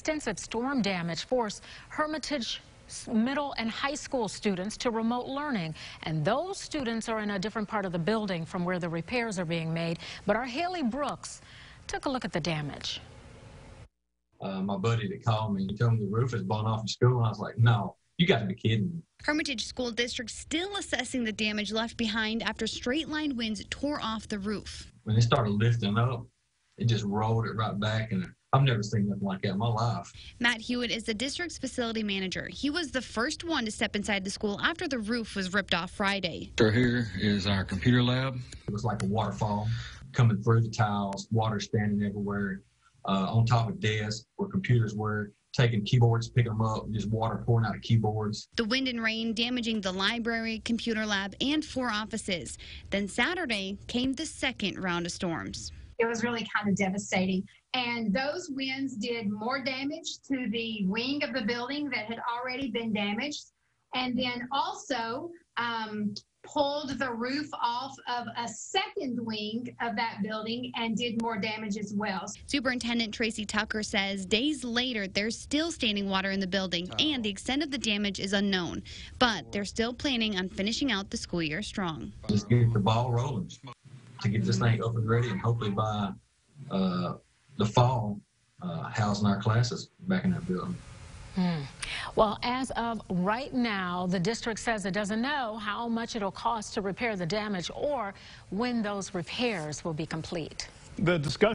Extensive storm damage forced Hermitage middle and high school students to remote learning. And those students are in a different part of the building from where the repairs are being made. But our Haley Brooks took a look at the damage. Uh, my buddy that called me, he told me the roof is blown off the school. And I was like, no, you got to be kidding me. Hermitage School District still assessing the damage left behind after straight line winds tore off the roof. When it started lifting up, it just rolled it right back. And I've never seen nothing like that in my life. Matt Hewitt is the district's facility manager. He was the first one to step inside the school after the roof was ripped off Friday. Right here is our computer lab. It was like a waterfall coming through the tiles, water standing everywhere, uh, on top of desks where computers were, taking keyboards, picking them up, just water pouring out of keyboards. The wind and rain damaging the library, computer lab, and four offices. Then Saturday came the second round of storms. It was really kind of devastating. And those winds did more damage to the wing of the building that had already been damaged. And then also um, pulled the roof off of a second wing of that building and did more damage as well. Superintendent Tracy Tucker says days later there's still standing water in the building and the extent of the damage is unknown. But they're still planning on finishing out the school year strong. Just get the ball rolling to get this thing up and ready and hopefully by uh, the fall, uh, housing our classes back in that building. Hmm. Well, as of right now, the district says it doesn't know how much it'll cost to repair the damage or when those repairs will be complete. The discussion